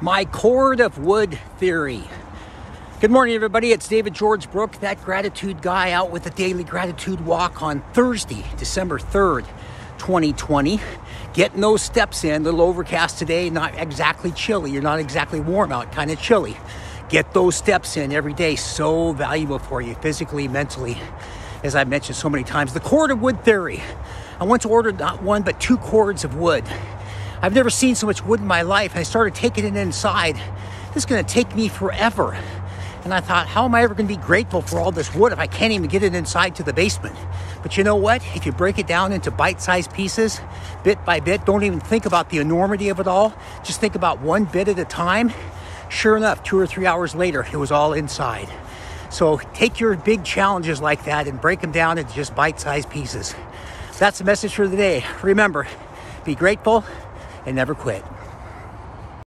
My cord of wood theory. Good morning, everybody. It's David George Brooke, that gratitude guy, out with the daily gratitude walk on Thursday, December 3rd, 2020. Getting those steps in, a little overcast today, not exactly chilly. You're not exactly warm out, kind of chilly. Get those steps in every day. So valuable for you, physically, mentally, as I've mentioned so many times. The cord of wood theory. I once ordered not one, but two cords of wood. I've never seen so much wood in my life. I started taking it inside. This is going to take me forever. And I thought, how am I ever going to be grateful for all this wood if I can't even get it inside to the basement? But you know what? If you break it down into bite sized pieces, bit by bit, don't even think about the enormity of it all, just think about one bit at a time. Sure enough, two or three hours later, it was all inside. So take your big challenges like that and break them down into just bite sized pieces. That's the message for the day. Remember, be grateful and never quit.